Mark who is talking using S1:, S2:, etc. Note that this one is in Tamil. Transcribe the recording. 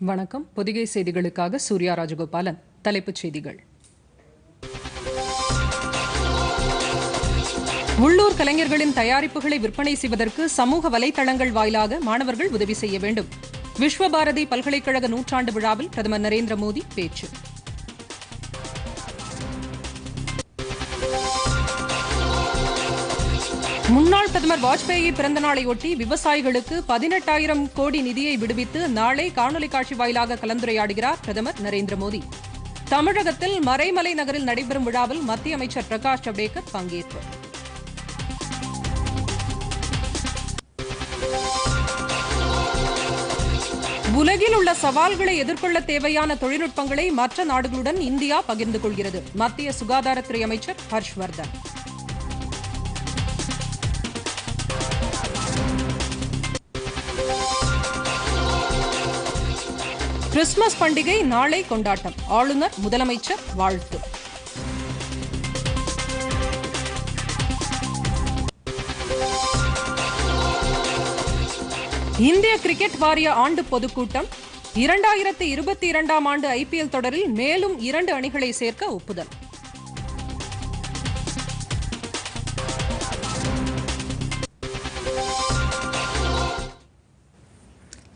S1: வணக்கம். பொதிகை செய்திகளுக்காக சூர்யா ராஜகோபாலன். தலைப்புச் செய்திகள். உள்ளூர் கலைஞர்களின் தயாரிப்புகளை விற்பனை செய்வதற்கு சமூக வலைதளங்கள் வாயிலாக மாணவர்கள் உதவி செய்ய வேண்டும். விஸ்வபாரதி பல்கலைக்கழக நூற்றாண்டு விழாவில் பிரதமர் நரேந்திர மோடி பேச்சு. முன்னாள் பிரதமர் வாஜ்பேயி பிறந்த நாளையொட்டி விவசாயிகளுக்கு பதினெட்டாயிரம் கோடி நிதியை விடுவித்து நாளை காணொலி காட்சி வாயிலாக கலந்துரையாடுகிறார் பிரதமர் நரேந்திர மோடி. தமிழகத்தில் மறைமலை நகரில் நடைபெறும் விழாவில் மத்திய அமைச்சர் பிரகாஷ் ஜவ்டேகர் பங்கேற்பு. உலகில் உள்ள சவால்களை எதிர்கொள்ள தேவையான தொழில்நுட்பங்களை மற்ற நாடுகளுடன் இந்தியா பகிர்ந்து கொள்கிறது. மத்திய சுகாதாரத்துறை அமைச்சர் ஹர்ஷ்வர்தன். கிறிஸ்துமஸ் பண்டிகை நாளை கொண்டாட்டம். ஆளுநர் முதலமைச்சர் வாழ்த்து. இந்திய கிரிக்கெட் வாரிய ஆண்டு பொதுக்கூட்டம். இரண்டாயிரத்தி இருபத்தி இரண்டாம் ஆண்டு ஐபிஎல் தொடரில் மேலும் இரண்டு அணிகளை சேர்க்க ஒப்புதல்.